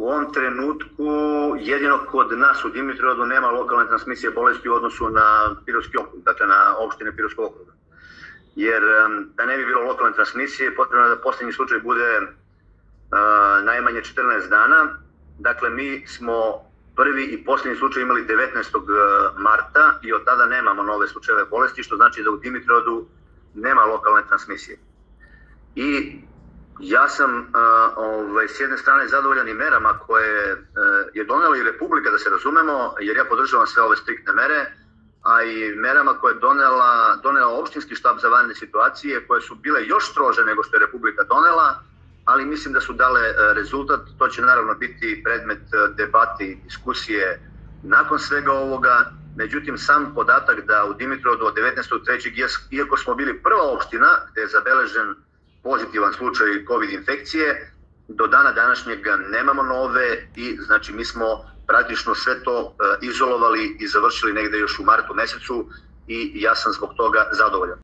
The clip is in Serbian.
U ovom trenutku jedino kod nas u Dimitrovodu nema lokalne transmisije bolesti u odnosu na Pirovski okrug, dakle na opštine Pirovskog okruga. Jer da ne bi bilo lokalne transmisije, potrebno je da poslednji slučaj bude uh, najmanje 14 dana. Dakle, mi smo prvi i poslednji slučaj imali 19. marta i od tada nemamo nove slučajeve bolesti, što znači da u Dimitrovodu nema lokalne transmisije. I Ja sam uh, ovaj, s jedne strane zadovoljan i merama koje uh, je donela i Republika, da se razumemo, jer ja podržavam sve ove striktne mere, a i merama koje je donela, donela opštinski štab za vanredne situacije, koje su bile još strože nego što je Republika donela, ali mislim da su dale uh, rezultat. To će naravno biti predmet debate i diskusije nakon svega ovoga. Međutim, sam podatak da u Dimitrovdu od 19.3. iako smo bili prva opština gde je zabeležen pozitivan slučaj COVID infekcije, do dana današnjeg nemamo nove i znači mi smo praktično sve to izolovali i završili negde još u martu mesecu i ja sam zbog toga zadovoljan.